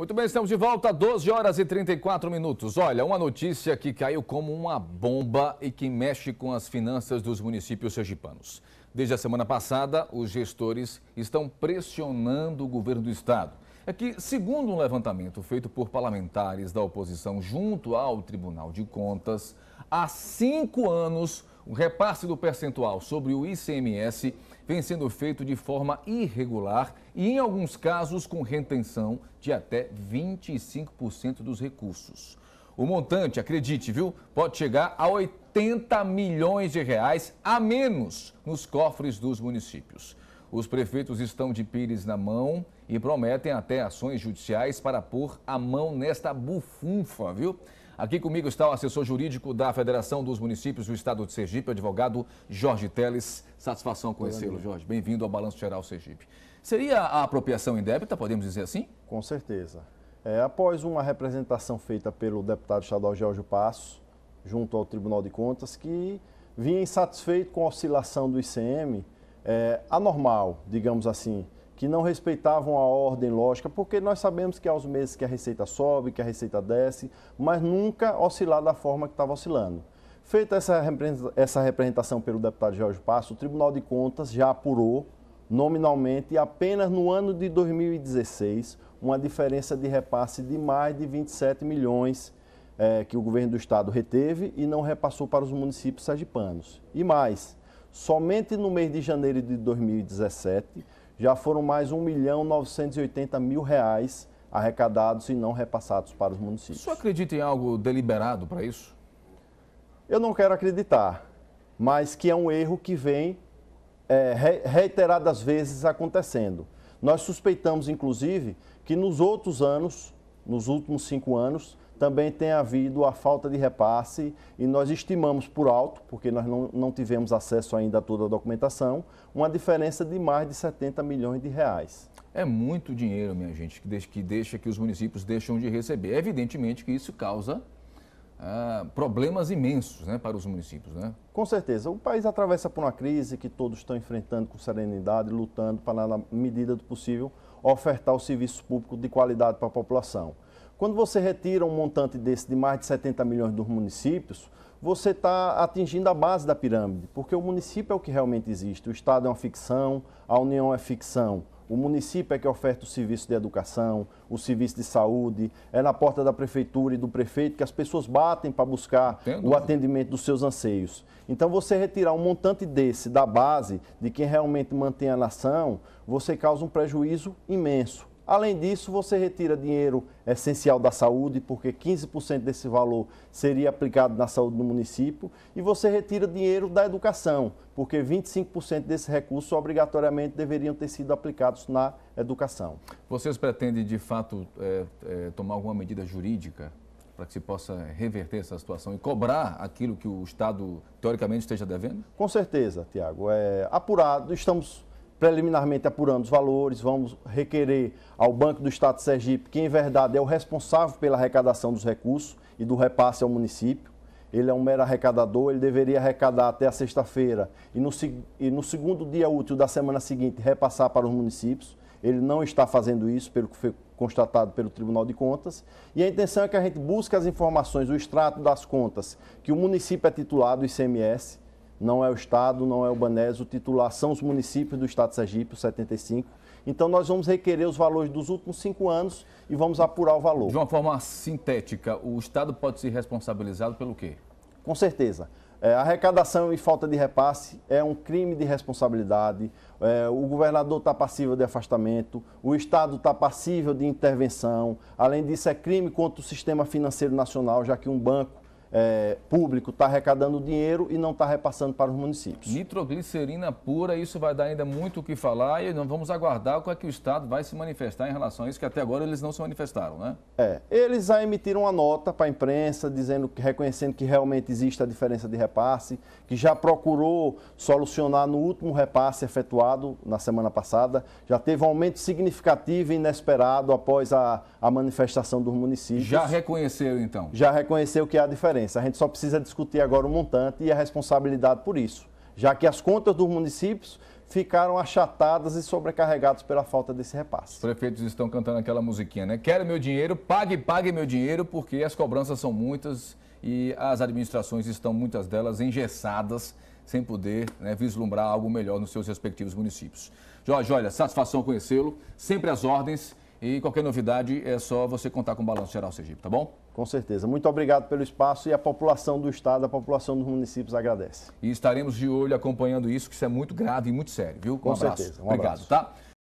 Muito bem, estamos de volta, 12 horas e 34 minutos. Olha, uma notícia que caiu como uma bomba e que mexe com as finanças dos municípios sergipanos. Desde a semana passada, os gestores estão pressionando o governo do estado. É que, segundo um levantamento feito por parlamentares da oposição junto ao Tribunal de Contas, há cinco anos o repasse do percentual sobre o ICMS vem sendo feito de forma irregular e, em alguns casos, com retenção de até 25% dos recursos. O montante, acredite, viu, pode chegar a 80 milhões de reais a menos nos cofres dos municípios. Os prefeitos estão de pires na mão e prometem até ações judiciais para pôr a mão nesta bufunfa, viu? Aqui comigo está o assessor jurídico da Federação dos Municípios do Estado de Sergipe, o advogado Jorge Teles. Satisfação conhecê-lo, Jorge. Bem-vindo ao Balanço Geral Sergipe. Seria a apropriação indébita, podemos dizer assim? Com certeza. É, após uma representação feita pelo deputado estadual Jorge Passos, junto ao Tribunal de Contas, que vinha insatisfeito com a oscilação do ICM, é, anormal, digamos assim, que não respeitavam a ordem lógica, porque nós sabemos que há os meses que a receita sobe, que a receita desce, mas nunca oscilar da forma que estava oscilando. Feita essa, representação pelo deputado Jorge Passo, o Tribunal de Contas já apurou nominalmente apenas no ano de 2016 uma diferença de repasse de mais de 27 milhões é, que o governo do estado reteve e não repassou para os municípios sergipanos. E mais, somente no mês de janeiro de 2017 já foram mais 1 milhão 980 mil reais arrecadados e não repassados para os municípios. O senhor acredita em algo deliberado para isso? Eu não quero acreditar, mas que é um erro que vem é, reiteradas vezes acontecendo. Nós suspeitamos, inclusive, que nos outros anos, nos últimos cinco anos, também tem havido a falta de repasse e nós estimamos por alto, porque nós não, não tivemos acesso ainda a toda a documentação, uma diferença de mais de 70 milhões de reais. É muito dinheiro, minha gente, que deixa que, deixa que os municípios deixam de receber. Evidentemente que isso causa ah, problemas imensos né, para os municípios. Né? Com certeza. O país atravessa por uma crise que todos estão enfrentando com serenidade, lutando para, na medida do possível, ofertar o serviço público de qualidade para a população. Quando você retira um montante desse de mais de 70 milhões dos municípios, você está atingindo a base da pirâmide, porque o município é o que realmente existe. O Estado é uma ficção, a União é ficção. O município é que oferta o serviço de educação, o serviço de saúde, é na porta da prefeitura e do prefeito que as pessoas batem para buscar o atendimento dos seus anseios. Então, você retirar um montante desse da base de quem realmente mantém a nação, você causa um prejuízo imenso. Além disso, você retira dinheiro essencial da saúde, porque 15% desse valor seria aplicado na saúde do município, e você retira dinheiro da educação, porque 25% desse recurso obrigatoriamente deveriam ter sido aplicados na educação. Vocês pretendem, de fato, é, é, tomar alguma medida jurídica para que se possa reverter essa situação e cobrar aquilo que o Estado, teoricamente, esteja devendo? Com certeza, Tiago. É, apurado, estamos preliminarmente apurando os valores, vamos requerer ao Banco do Estado de Sergipe, que em verdade é o responsável pela arrecadação dos recursos e do repasse ao município. Ele é um mero arrecadador, ele deveria arrecadar até a sexta-feira e no, e no segundo dia útil da semana seguinte repassar para os municípios. Ele não está fazendo isso, pelo que foi constatado pelo Tribunal de Contas. E a intenção é que a gente busque as informações, o extrato das contas que o município é titulado, ICMS, não é o Estado, não é o Banés, o titular são os municípios do Estado de Sergipe, os 75. Então nós vamos requerer os valores dos últimos cinco anos e vamos apurar o valor. De uma forma sintética, o Estado pode ser responsabilizado pelo quê? Com certeza. É, arrecadação e falta de repasse é um crime de responsabilidade. É, o governador está passível de afastamento, o Estado está passível de intervenção. Além disso, é crime contra o sistema financeiro nacional, já que um banco é, público está arrecadando dinheiro e não está repassando para os municípios. Nitroglicerina pura, isso vai dar ainda muito o que falar e nós vamos aguardar como é que o Estado vai se manifestar em relação a isso, que até agora eles não se manifestaram, né? É, eles já emitiram uma nota para a imprensa dizendo, reconhecendo que realmente existe a diferença de repasse, que já procurou solucionar no último repasse efetuado na semana passada, já teve um aumento significativo e inesperado após a, a manifestação dos municípios. Já reconheceu então? Já reconheceu que há diferença A gente só precisa discutir agora o montante e a responsabilidade por isso, já que as contas dos municípios ficaram achatadas e sobrecarregados pela falta desse repasse. Os prefeitos estão cantando aquela musiquinha, né? Quero meu dinheiro, pague, pague meu dinheiro, porque as cobranças são muitas e as administrações estão, muitas delas, engessadas, sem poder né, vislumbrar algo melhor nos seus respectivos municípios. Jorge, olha, satisfação conhecê-lo, sempre às ordens e qualquer novidade é só você contar com o Balanço Geral Sergipe, tá bom? Com certeza. Muito obrigado pelo espaço e a população do Estado, a população dos municípios agradece. E estaremos de olho acompanhando isso, que isso é muito grave e muito sério, viu? Com um certeza. Um Obrigado, abraço. tá?